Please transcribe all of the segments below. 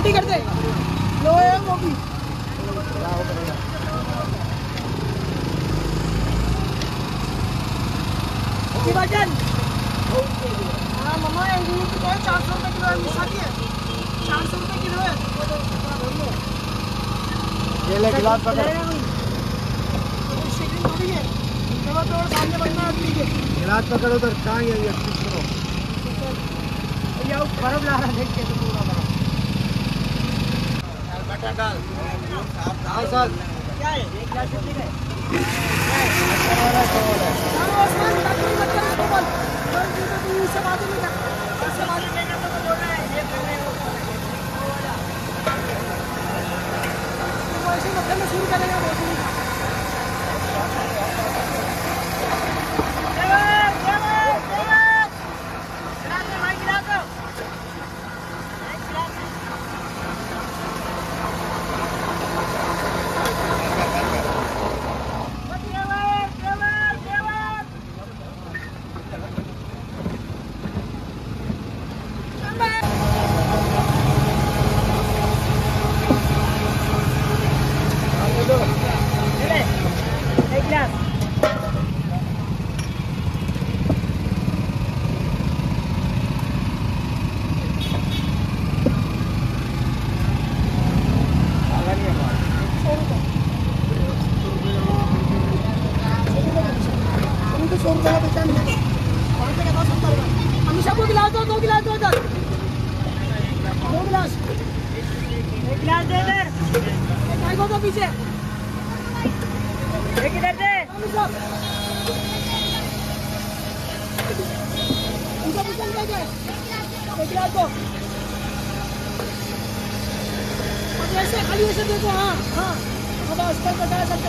पलटी कर दे लो है वो भी। हाँ मम्मा अंगूर की तो है चार सौ रुपये किलो है मिसाली है। चार सौ रुपये किलो है। केले गिलास पकड़। शेकिंग थोड़ी है। चलो तो सामने बनना ठीक है गिलास पकड़ उधर कहाँ गया ये? ये बर्फ़ ला रहा देख के तो पूरा। क्या है एक गिलास कितने का है चलो आसमान डॉक्टर मत करना तो बोल बोल जी तो तू इससे बात नहीं कर इससे बात नहीं करना तो बोल रहा है ये कर रहे हो वो वाला तो ऐसे मतलब में शुरू करेगा वो शुरू देवर देवर देवर गिलास में भाई गिलास दो गिलास देवर देवर देवर एक गिलास उनको सौ रुपये का बेचा नहीं पाँच का सत्तर का हमेशा को गिलास दो दो गिलास दो इधर दो गिलास एक गिलास दे इधर को दो पीछे एक इधर दे उनका पीछे निकल गए एक गिलास दो ऐसे खाली ऐसे देखो हाँ हाँ। अब उस पर बता सकते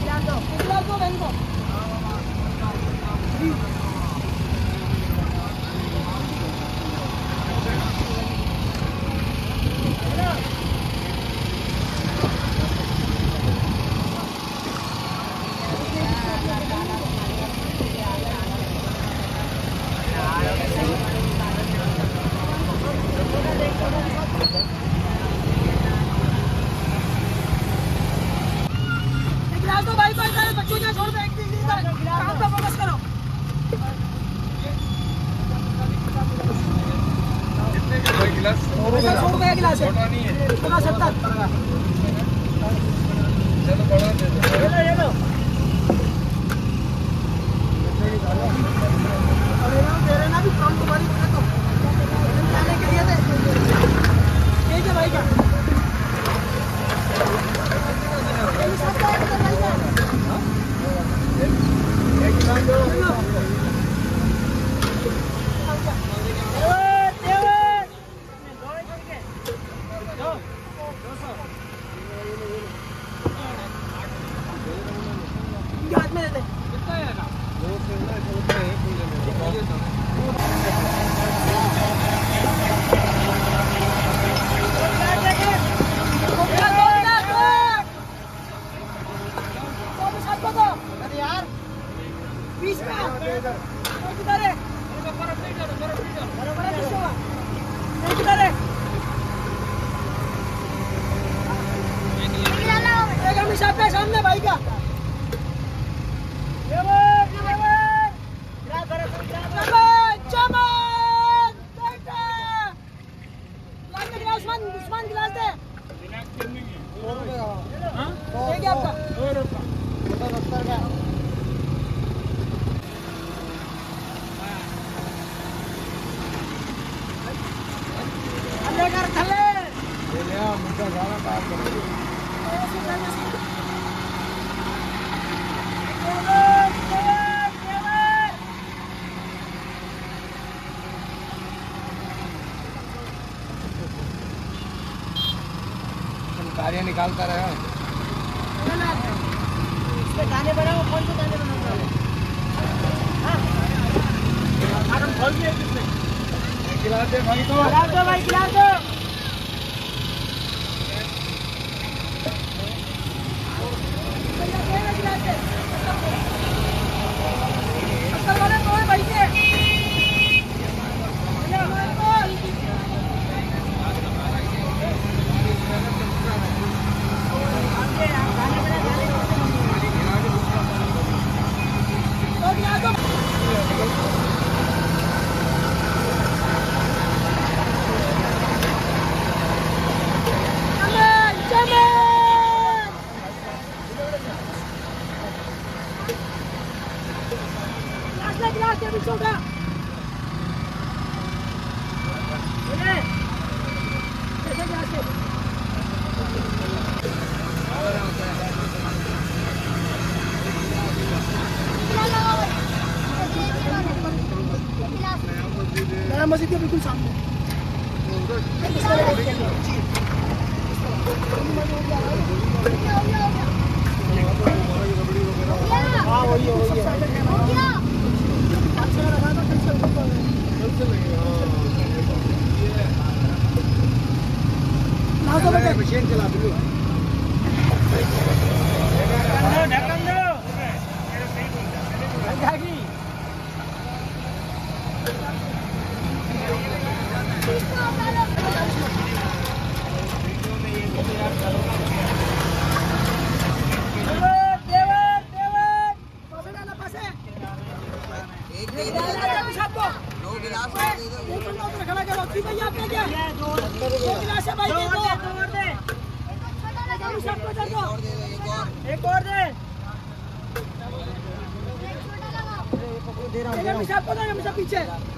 गिलास दो गिलास दो बहन को एक गिलास दो भाई को इधर बच्चों का छोड़ दो एक दिन काम पे फोकस करो ऐसा सौ रुपये गिलास। है। छोटा सत्तर। ये लो ये लो। Bispa! Vou te dar! Para vai, frente, para a frente! मुद्दा सारा देवर। कार्य निकालता रहे गाने बनाओ कौन से गाने बनाओ? गिलास दे भाई को गिलास दो भाई गिलास दो। Thank you. एक और दे दे रहा मिसाब पीछे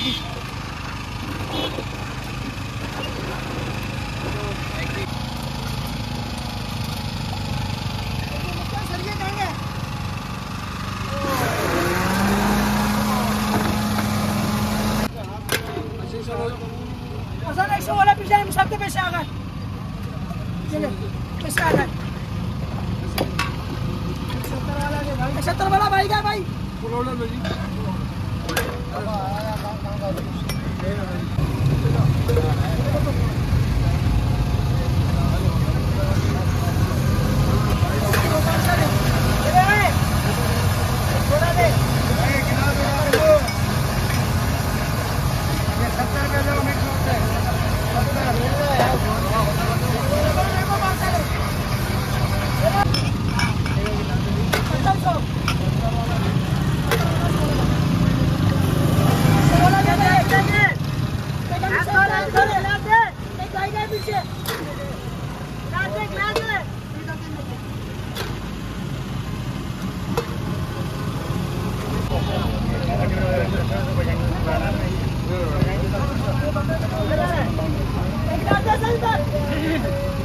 दी असल एक सौ वाला पीछे हम सबके पैसे आ गए चले पैसे आ गए सत्तर वाला भाई क्या भाई 봐. 아, 나, 나, 나, 나. 네, 네. さんだ。